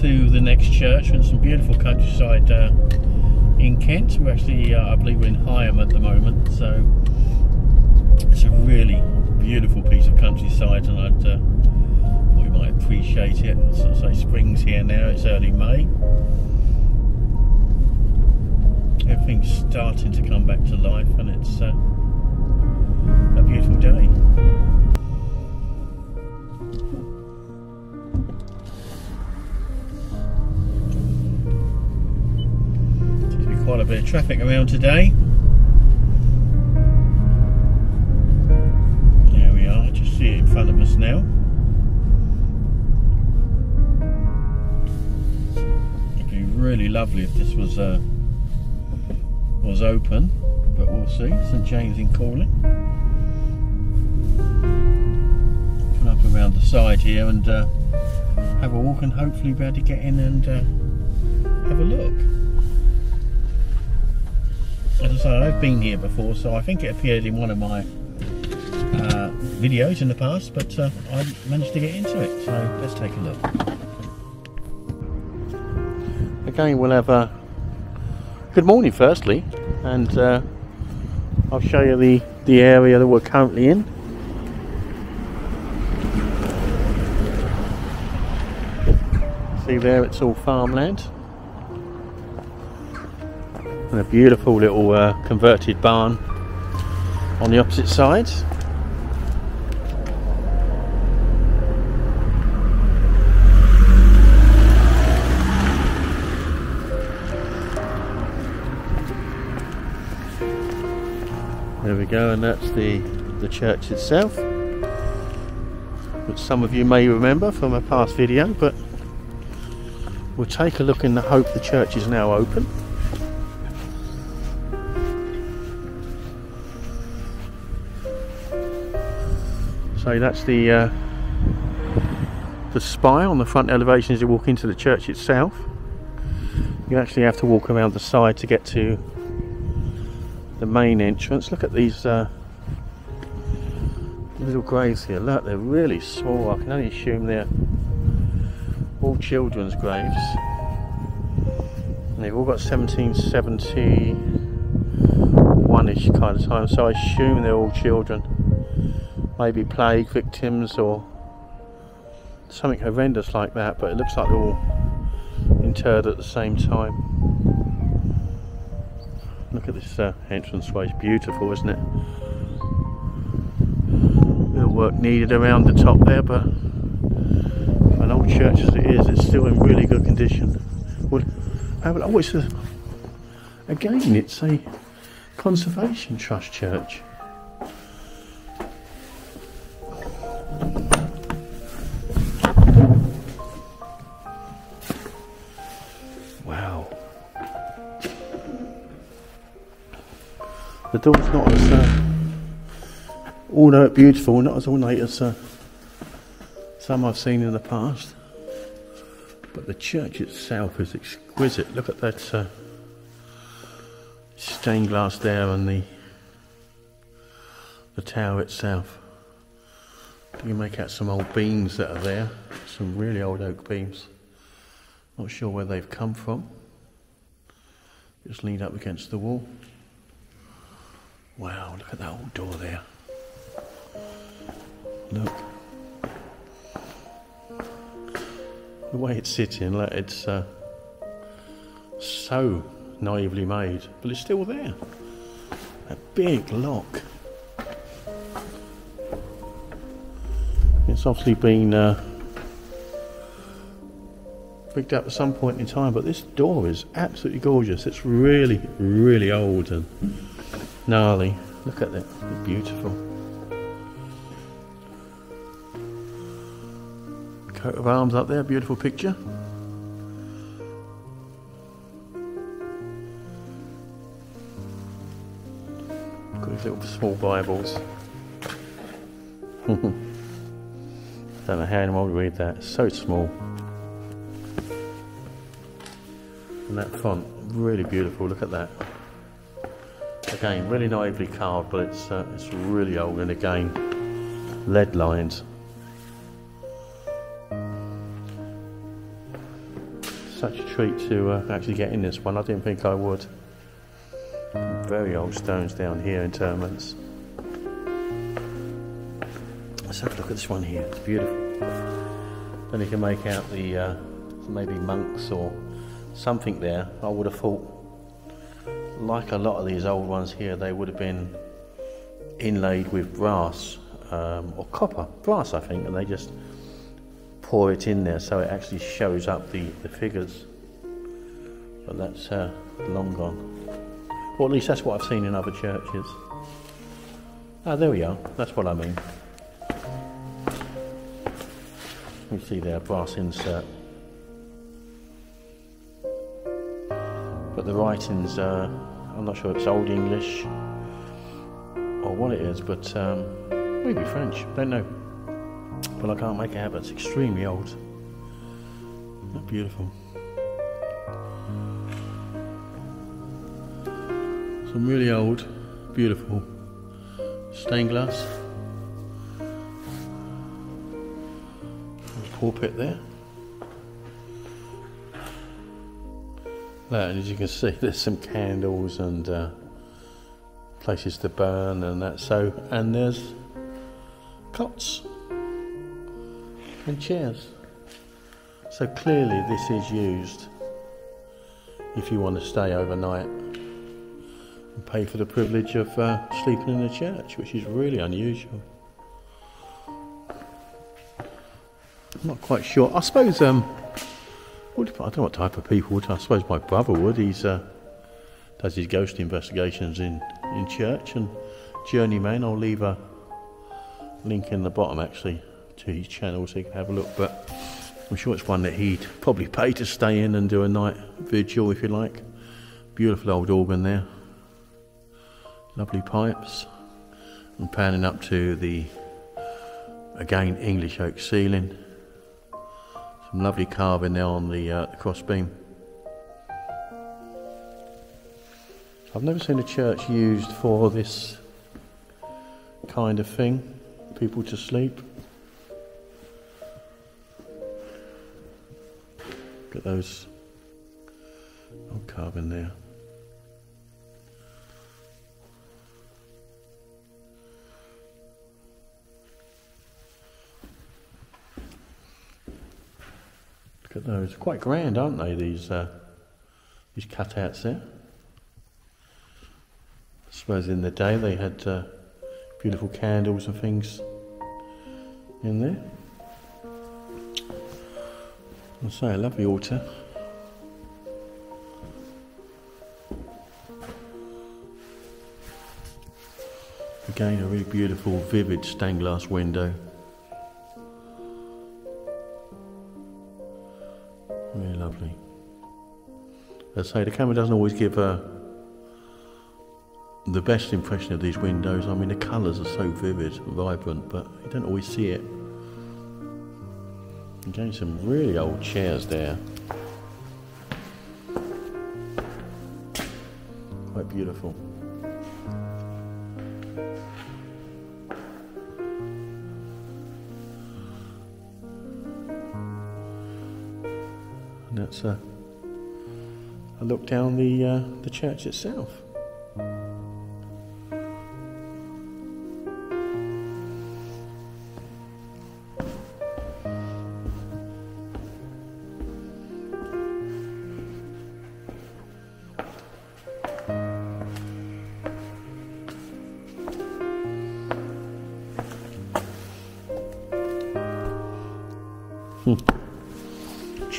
to the next church and some beautiful countryside uh, in Kent. We're actually, uh, I believe, we're in Higham at the moment, so it's a really beautiful piece of countryside, and I'd uh, we might appreciate it. So say spring's here now; it's early May. Everything's starting to come back to life, and it's uh, a beautiful day. Quite a bit of traffic around today. There we are, just see it in front of us now. It'd be really lovely if this was uh, was open, but we'll see. St James in Cooling. Come up around the side here and uh, have a walk and hopefully be able to get in and uh, have a look. As I say, I've been here before, so I think it appeared in one of my uh, videos in the past, but uh, I managed to get into it, so let's take a look. Again, we'll have a good morning firstly, and uh, I'll show you the, the area that we're currently in. See there, it's all farmland. And a beautiful little uh, converted barn on the opposite side. There we go, and that's the, the church itself, which some of you may remember from a past video, but we'll take a look in the hope the church is now open. So that's the uh, the spire on the front elevation as you walk into the church itself. You actually have to walk around the side to get to the main entrance. Look at these uh, little graves here. Look, they're really small. I can only assume they're all children's graves. And they've all got 1771-ish kind of time, so I assume they're all children. Maybe plague victims or something horrendous like that, but it looks like they're all interred at the same time. Look at this uh, entranceway, it's beautiful, isn't it? a Little work needed around the top there, but an old church as it is, it's still in really good condition. Well, oh, it's a, again, it's a conservation trust church. Door's not as uh, ornate beautiful, not as ornate as uh, some I've seen in the past. But the church itself is exquisite. Look at that uh, stained glass there and the the tower itself. You can make out some old beams that are there, some really old oak beams. Not sure where they've come from. Just leaned up against the wall. Wow, look at that old door there. Look. The way it's sitting, it's uh, so naively made, but it's still there. A big lock. It's obviously been uh, picked up at some point in time, but this door is absolutely gorgeous. It's really, really old and gnarly. Look at it's beautiful. Coat of arms up there, beautiful picture. Got these little small Bibles. Don't know how anyone would read that. It's so small. And that font, really beautiful. Look at that. Again, really naively carved, but it's uh, it's really old. And again, lead lines. Such a treat to uh, actually get in this one. I didn't think I would. Very old stones down here, interments. Let's have a look at this one here. It's beautiful. Then you can make out the uh, maybe monks or something there. I would have thought, like a lot of these old ones here, they would have been inlaid with brass um, or copper, brass I think, and they just pour it in there so it actually shows up the, the figures. But that's uh, long gone. Or at least that's what I've seen in other churches. Ah, there we are. That's what I mean. You see there, brass insert. The writings, uh, I'm not sure if it's Old English or what it is, but um, maybe French, don't know. But I can't make it out, but it's extremely old. beautiful. Some really old, beautiful stained glass. Pulpit there. There, and as you can see, there's some candles and uh, places to burn and that. So, and there's cots and chairs. So clearly, this is used if you want to stay overnight and pay for the privilege of uh, sleeping in the church, which is really unusual. I'm not quite sure. I suppose um, I don't know what type of people would. I suppose my brother would. He's uh, does his ghost investigations in in church and journeyman. I'll leave a link in the bottom actually to his channel so you can have a look. But I'm sure it's one that he'd probably pay to stay in and do a night vigil if you like. Beautiful old organ there. Lovely pipes. And panning up to the again English oak ceiling. Lovely carving there on the, uh, the cross beam. I've never seen a church used for this kind of thing, people to sleep. Look at those old carving there. Those. Quite grand, aren't they, these, uh, these cutouts there? I suppose in the day they had uh, beautiful candles and things in there. I'll say a lovely altar. Again, a really beautiful, vivid stained glass window. As I say, the camera doesn't always give uh, the best impression of these windows. I mean, the colours are so vivid, vibrant, but you don't always see it. Again, some really old chairs there. Quite beautiful. That's a, a look down the, uh, the church itself.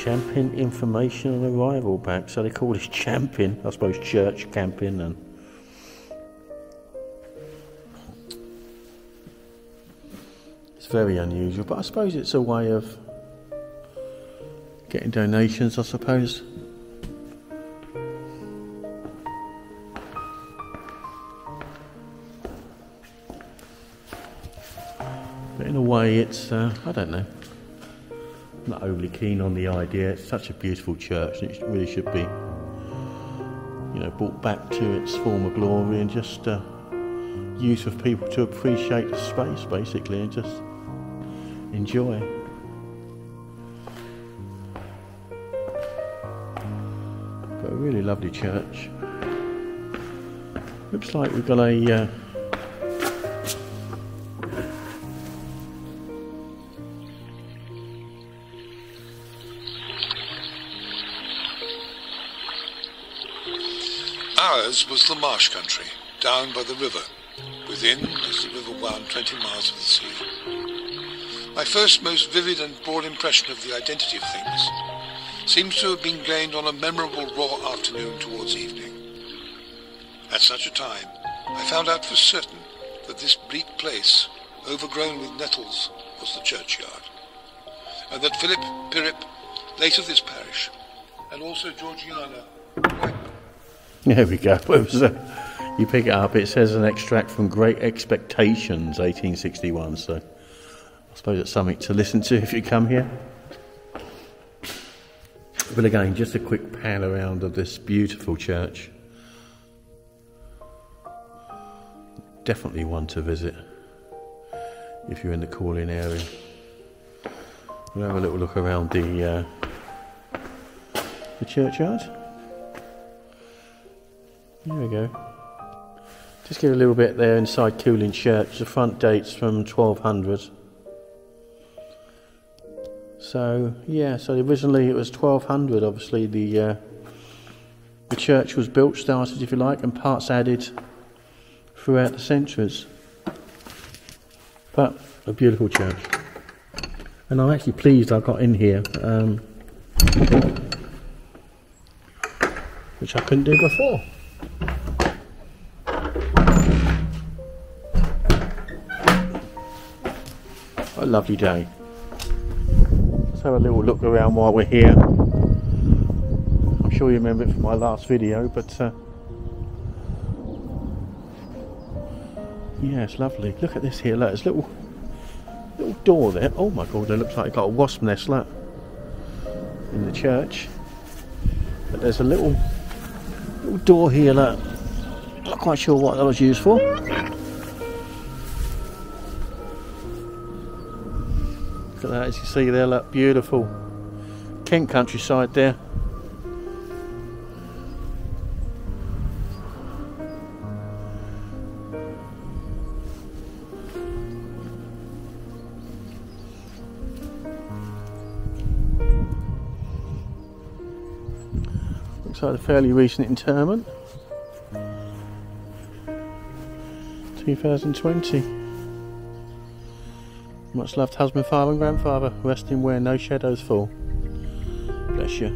Champing information on arrival back. So they call this champing, I suppose church camping and it's very unusual, but I suppose it's a way of getting donations, I suppose. But in a way, it's, uh, I don't know not overly keen on the idea. It's such a beautiful church, and it really should be, you know, brought back to its former glory and just uh, use of people to appreciate the space, basically, and just enjoy. But a really lovely church. Looks like we've got a uh, Ours was the marsh country, down by the river. Within, as the river wound 20 miles of the sea. My first most vivid and broad impression of the identity of things seems to have been gained on a memorable raw afternoon towards evening. At such a time, I found out for certain that this bleak place, overgrown with nettles, was the churchyard, and that Philip Pirrip, late of this parish, and also Georgiana, There we go. A, you pick it up, it says an extract from Great Expectations, 1861. So I suppose it's something to listen to if you come here. But again, just a quick pan around of this beautiful church. Definitely one to visit if you're in the Cooling area. We'll have a little look around the uh, the churchyard. There we go. Just get a little bit there inside Cooling Church. The front dates from 1200. So yeah, so originally it was 1200. Obviously the uh, the church was built, started if you like, and parts added throughout the centuries. But a beautiful church, and I'm actually pleased I got in here, um, which I couldn't do before. Lovely day. Let's have a little look around while we're here. I'm sure you remember it from my last video, but uh, yeah, it's lovely. Look at this here. Look, little little door there. Oh my god, it looks like it got a wasp nest. Look in the church, but there's a little little door here. Look, not quite sure what that was used for. Look at that, as you see there, look, beautiful Kent countryside there. Looks like a fairly recent interment. 2020. Much loved husband, father, and grandfather, resting where no shadows fall. Bless you.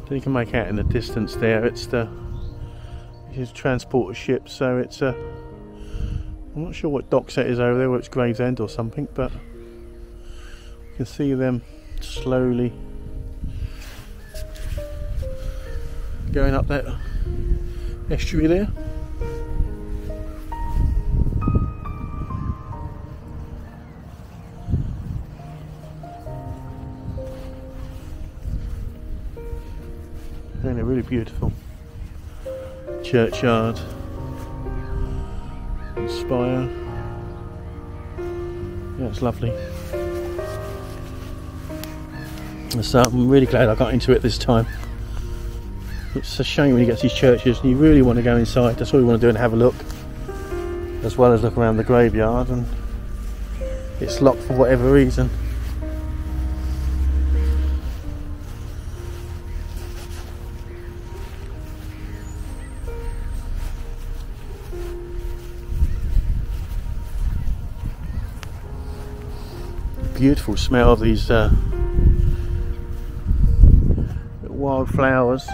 Then you can make out in the distance there, it's the it's transport of ships, so it's a. I'm not sure what dock set is over there, whether it's Gravesend or something, but you can see them slowly going up that estuary there. And they're really beautiful. Churchyard, and spire. Yeah, it's lovely. So I'm really glad I got into it this time. It's a shame when you get to these churches and you really want to go inside. That's all you want to do and have a look, as well as look around the graveyard, and it's locked for whatever reason. Beautiful smell of these uh, wildflowers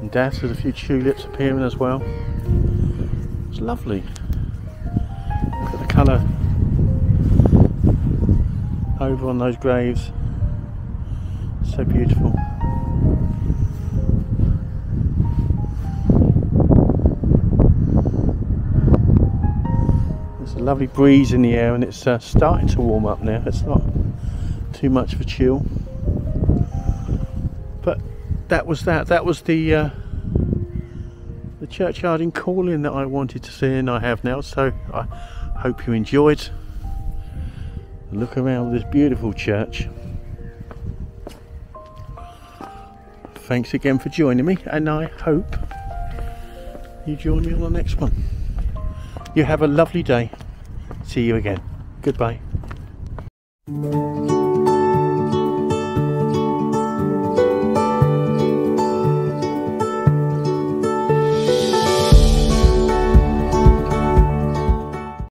and daffs with a few tulips appearing as well. It's lovely. Look at the colour over on those graves. So beautiful. There's a lovely breeze in the air and it's uh, starting to warm up now. It's not too much of a chill that was that. That was the uh, the churchyard in Cooling that I wanted to see and I have now. So I hope you enjoyed. Look around this beautiful church. Thanks again for joining me, and I hope you join me on the next one. You have a lovely day. See you again. Goodbye.